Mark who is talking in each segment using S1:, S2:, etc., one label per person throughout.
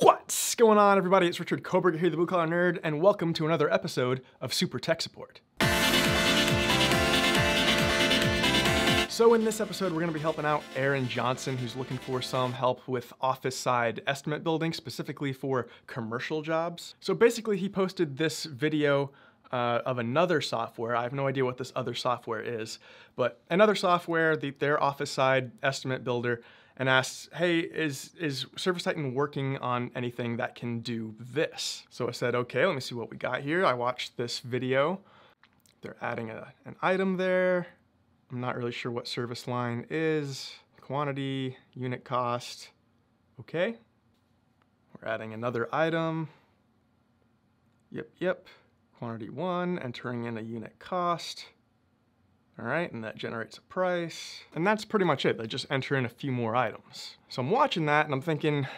S1: What's going on, everybody? It's Richard Koberger here, the Blue Collar Nerd, and welcome to another episode of Super Tech Support. So in this episode, we're gonna be helping out Aaron Johnson, who's looking for some help with office side estimate building, specifically for commercial jobs. So basically he posted this video uh, of another software. I have no idea what this other software is, but another software, the, their office side estimate builder, and asks, hey, is, is ServiceTitan working on anything that can do this? So I said, okay, let me see what we got here. I watched this video. They're adding a, an item there. I'm not really sure what service line is. Quantity, unit cost, okay. We're adding another item. Yep, yep. Quantity one, entering in a unit cost. All right, and that generates a price. And that's pretty much it. They just enter in a few more items. So I'm watching that and I'm thinking,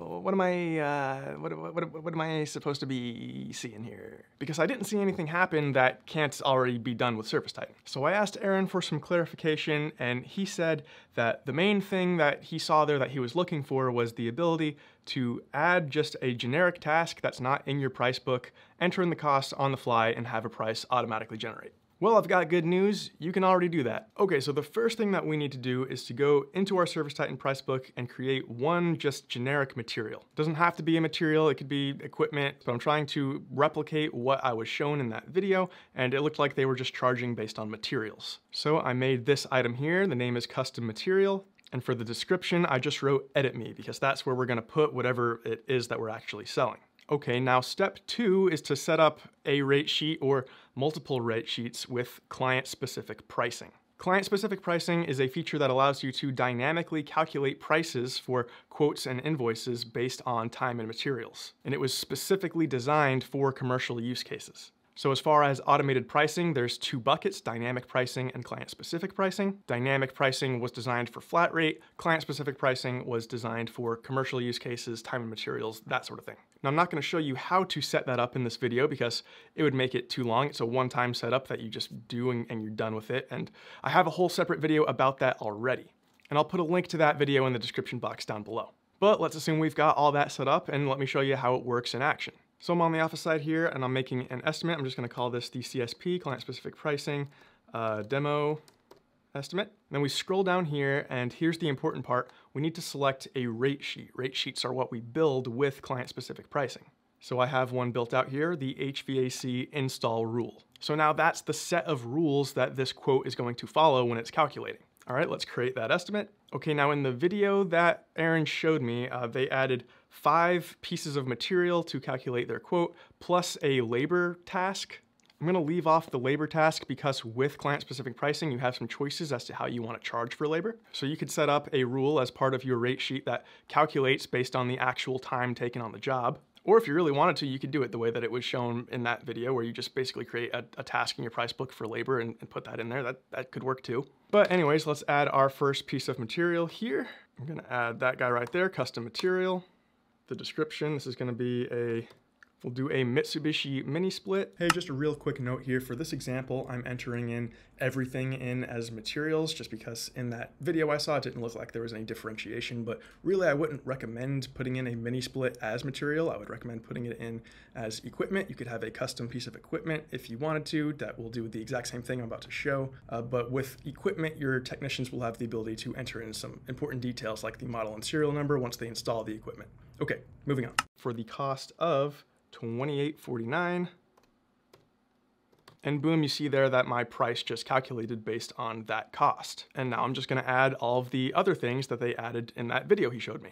S1: oh, what am I, uh, what, what, what am I supposed to be seeing here? Because I didn't see anything happen that can't already be done with ServiceTitan. So I asked Aaron for some clarification and he said that the main thing that he saw there that he was looking for was the ability to add just a generic task that's not in your price book, enter in the cost on the fly and have a price automatically generate. Well, I've got good news. You can already do that. Okay, so the first thing that we need to do is to go into our ServiceTitan price book and create one just generic material. It doesn't have to be a material, it could be equipment, but I'm trying to replicate what I was shown in that video, and it looked like they were just charging based on materials. So I made this item here, the name is custom material, and for the description, I just wrote edit me because that's where we're gonna put whatever it is that we're actually selling. Okay, now step two is to set up a rate sheet or multiple rate sheets with client-specific pricing. Client-specific pricing is a feature that allows you to dynamically calculate prices for quotes and invoices based on time and materials. And it was specifically designed for commercial use cases. So as far as automated pricing, there's two buckets, dynamic pricing and client-specific pricing. Dynamic pricing was designed for flat rate, client-specific pricing was designed for commercial use cases, time and materials, that sort of thing. Now I'm not gonna show you how to set that up in this video because it would make it too long. It's a one-time setup that you just do and, and you're done with it. And I have a whole separate video about that already. And I'll put a link to that video in the description box down below. But let's assume we've got all that set up and let me show you how it works in action. So I'm on the office side here and I'm making an estimate. I'm just gonna call this the CSP, client specific pricing, uh, demo estimate. And Then we scroll down here and here's the important part. We need to select a rate sheet. Rate sheets are what we build with client specific pricing. So I have one built out here, the HVAC install rule. So now that's the set of rules that this quote is going to follow when it's calculating. All right, let's create that estimate. Okay, now in the video that Aaron showed me, uh, they added five pieces of material to calculate their quote, plus a labor task. I'm gonna leave off the labor task because with client-specific pricing, you have some choices as to how you wanna charge for labor. So you could set up a rule as part of your rate sheet that calculates based on the actual time taken on the job. Or if you really wanted to, you could do it the way that it was shown in that video where you just basically create a, a task in your price book for labor and, and, put that in there. That, that could work too. But anyways, let's add our first piece of material here. I'm gonna add that guy right there, custom material the description. This is gonna be a We'll do a Mitsubishi mini split. Hey, just a real quick note here. For this example, I'm entering in everything in as materials just because in that video I saw, it didn't look like there was any differentiation, but really I wouldn't recommend putting in a mini split as material. I would recommend putting it in as equipment. You could have a custom piece of equipment if you wanted to that will do the exact same thing I'm about to show. Uh, but with equipment, your technicians will have the ability to enter in some important details like the model and serial number once they install the equipment. Okay, moving on. For the cost of 28.49. And boom, you see there that my price just calculated based on that cost. And now I'm just gonna add all of the other things that they added in that video he showed me.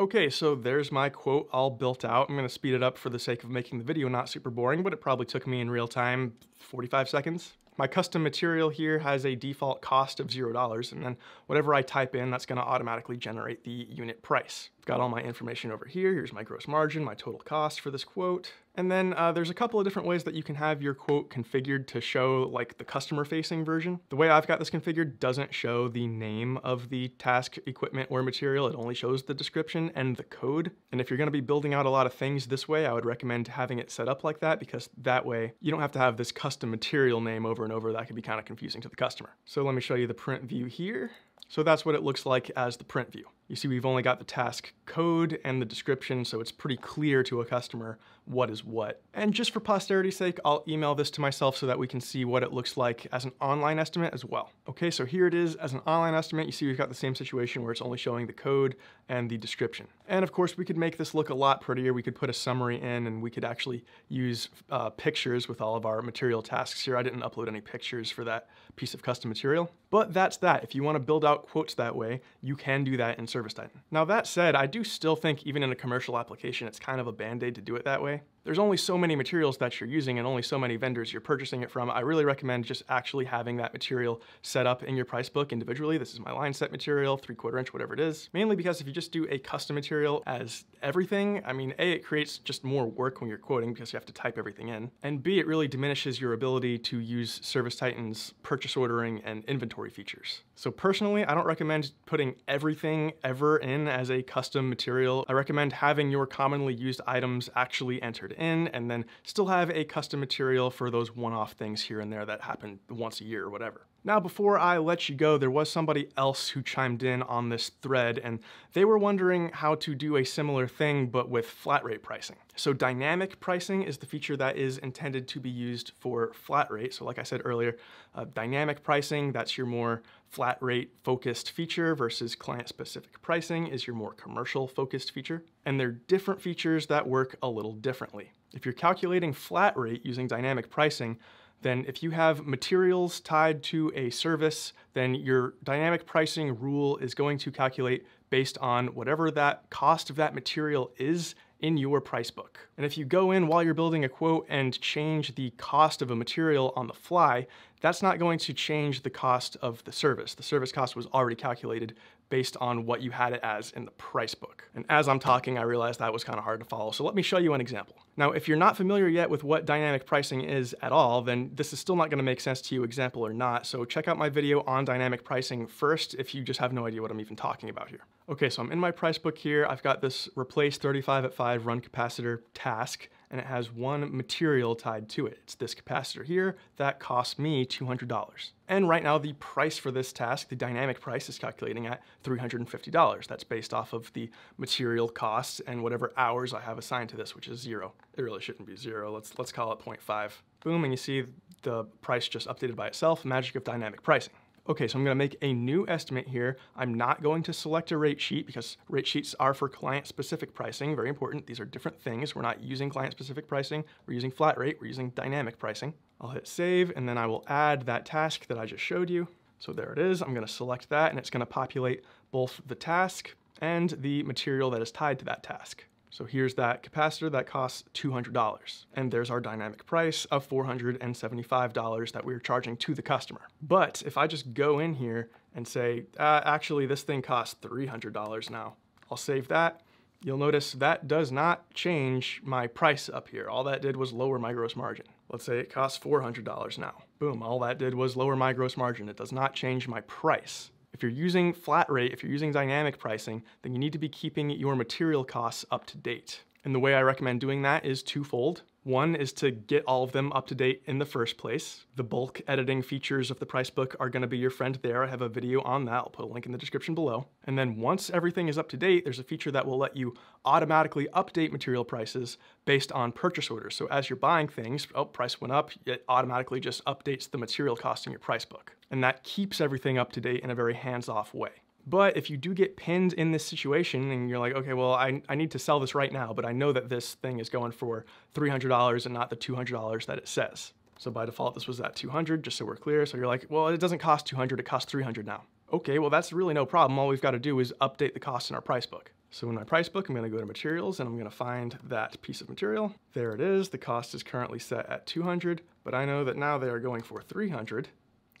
S1: Okay, so there's my quote all built out. I'm gonna speed it up for the sake of making the video not super boring, but it probably took me in real time 45 seconds. My custom material here has a default cost of $0, and then whatever I type in, that's gonna automatically generate the unit price. I've got all my information over here. Here's my gross margin, my total cost for this quote. And then uh, there's a couple of different ways that you can have your quote configured to show like the customer facing version. The way I've got this configured doesn't show the name of the task, equipment, or material. It only shows the description and the code. And if you're gonna be building out a lot of things this way, I would recommend having it set up like that because that way you don't have to have this custom material name over and over. That could be kind of confusing to the customer. So let me show you the print view here. So that's what it looks like as the print view. You see we've only got the task code and the description, so it's pretty clear to a customer what is what. And just for posterity's sake, I'll email this to myself so that we can see what it looks like as an online estimate as well. Okay, so here it is as an online estimate. You see we've got the same situation where it's only showing the code and the description. And of course, we could make this look a lot prettier. We could put a summary in and we could actually use uh, pictures with all of our material tasks here. I didn't upload any pictures for that piece of custom material. But that's that. If you want to build out quotes that way, you can do that in ServiceTitan. Now that said, I do still think even in a commercial application, it's kind of a band-aid to do it that way. There's only so many materials that you're using and only so many vendors you're purchasing it from. I really recommend just actually having that material set up in your price book individually. This is my line set material, three quarter inch, whatever it is. Mainly because if you just do a custom material as everything, I mean, A, it creates just more work when you're quoting because you have to type everything in. And B, it really diminishes your ability to use ServiceTitan's purchase ordering and inventory features. So personally, I don't recommend putting everything ever in as a custom material. I recommend having your commonly used items actually entered in and then still have a custom material for those one-off things here and there that happen once a year or whatever. Now, before I let you go, there was somebody else who chimed in on this thread, and they were wondering how to do a similar thing, but with flat rate pricing. So dynamic pricing is the feature that is intended to be used for flat rate. So like I said earlier, uh, dynamic pricing, that's your more flat rate focused feature versus client specific pricing is your more commercial focused feature. And they're different features that work a little differently. If you're calculating flat rate using dynamic pricing, then if you have materials tied to a service, then your dynamic pricing rule is going to calculate based on whatever that cost of that material is in your price book. And if you go in while you're building a quote and change the cost of a material on the fly, that's not going to change the cost of the service. The service cost was already calculated based on what you had it as in the price book. And as I'm talking, I realized that was kind of hard to follow. So let me show you an example. Now, if you're not familiar yet with what dynamic pricing is at all, then this is still not gonna make sense to you, example or not. So check out my video on dynamic pricing first if you just have no idea what I'm even talking about here. Okay, so I'm in my price book here. I've got this replace 35 at 5 run capacitor task and it has one material tied to it. It's this capacitor here that cost me $200. And right now the price for this task, the dynamic price is calculating at $350. That's based off of the material costs and whatever hours I have assigned to this, which is zero. It really shouldn't be zero. Let's, let's call it 0.5. Boom, and you see the price just updated by itself, magic of dynamic pricing. Okay, so I'm gonna make a new estimate here. I'm not going to select a rate sheet because rate sheets are for client-specific pricing, very important. These are different things. We're not using client-specific pricing, we're using flat rate, we're using dynamic pricing. I'll hit save and then I will add that task that I just showed you. So there it is, I'm gonna select that and it's gonna populate both the task and the material that is tied to that task. So here's that capacitor that costs $200. And there's our dynamic price of $475 that we're charging to the customer. But if I just go in here and say, uh, actually this thing costs $300 now, I'll save that. You'll notice that does not change my price up here. All that did was lower my gross margin. Let's say it costs $400 now. Boom, all that did was lower my gross margin. It does not change my price. If you're using flat rate, if you're using dynamic pricing, then you need to be keeping your material costs up to date. And the way I recommend doing that is twofold. One is to get all of them up to date in the first place. The bulk editing features of the price book are gonna be your friend there. I have a video on that. I'll put a link in the description below. And then once everything is up to date, there's a feature that will let you automatically update material prices based on purchase orders. So as you're buying things, oh, price went up, it automatically just updates the material cost in your price book. And that keeps everything up to date in a very hands-off way. But if you do get pinned in this situation and you're like, okay, well, I, I need to sell this right now, but I know that this thing is going for $300 and not the $200 that it says. So by default, this was at 200, just so we're clear. So you're like, well, it doesn't cost 200, it costs 300 now. Okay, well, that's really no problem. All we've got to do is update the cost in our price book. So in my price book, I'm gonna go to materials and I'm gonna find that piece of material. There it is. The cost is currently set at 200, but I know that now they are going for 300.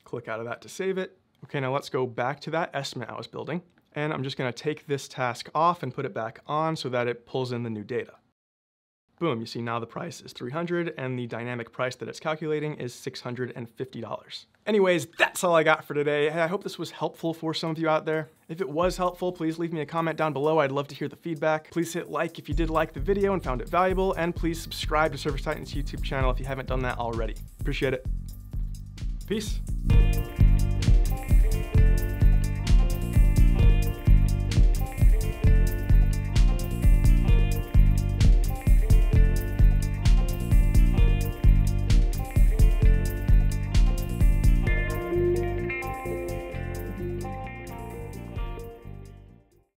S1: Click out of that to save it. Okay, now let's go back to that estimate I was building. And I'm just gonna take this task off and put it back on so that it pulls in the new data. Boom, you see now the price is 300 and the dynamic price that it's calculating is $650. Anyways, that's all I got for today. Hey, I hope this was helpful for some of you out there. If it was helpful, please leave me a comment down below. I'd love to hear the feedback. Please hit like if you did like the video and found it valuable, and please subscribe to Service Titan's YouTube channel if you haven't done that already. Appreciate it. Peace.